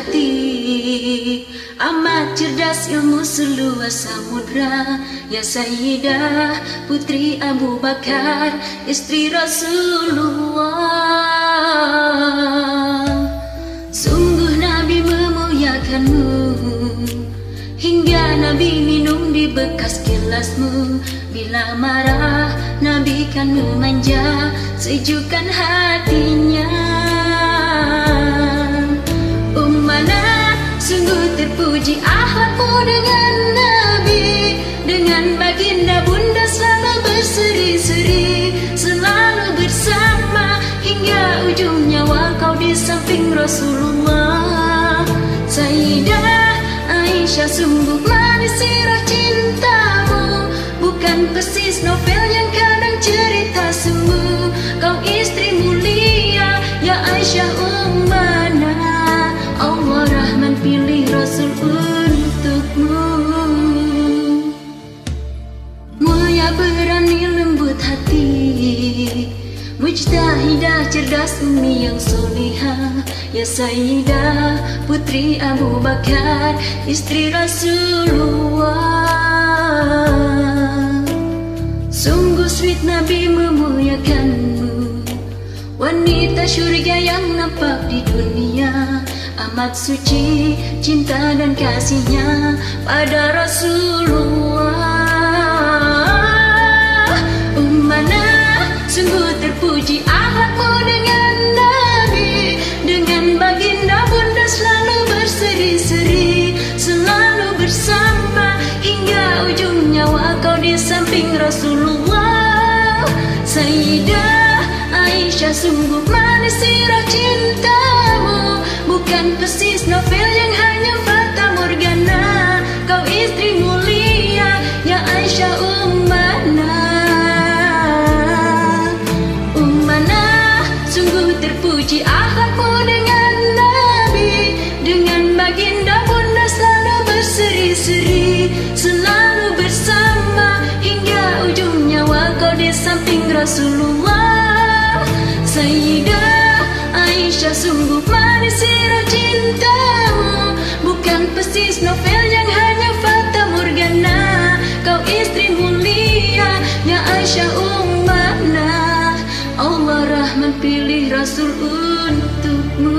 hati Amat cerdas ilmu seluas samudra. Ya Sayyidah putri Abu Bakar Istri Rasulullah. Sungguh Nabi memuliakanmu Hingga Nabi minum di bekas gelasmu Bila marah Nabi kan memanja Sejukkan hatinya Aisyah sungguh manis sirah cintamu. Bukan persis novel yang kadang cerita semu Kau istri mulia ya Aisyah ummana Allah Rahman pilih Rasul untukmu. Mulia berani lembut hati. Mujtahidah cerdas umi yang solihah Ya Sayyidah putri Abu Bakar Istri Rasulullah. Sungguh sweet Nabi memuliakanmu. Wanita syurga yang nampak di dunia. Amat suci cinta dan kasihnya pada Rasulullah Rasulullah Sayyidah Aisyah sungguh manis sirah cintamu. Bukan persis novel yang hanya fata morgana. Kau istri mulia ya Aisyah ummana Ummana sungguh terpuji akhlakmu samping Rasulullah. Sayyidah Aisyah sungguh manis sirah cintamu Bukan persis novel yang hanya fata morgana. Kau istri mulia ya Aisyah ummana Allah Rahman pilih Rasul untukmu